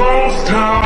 ghost town.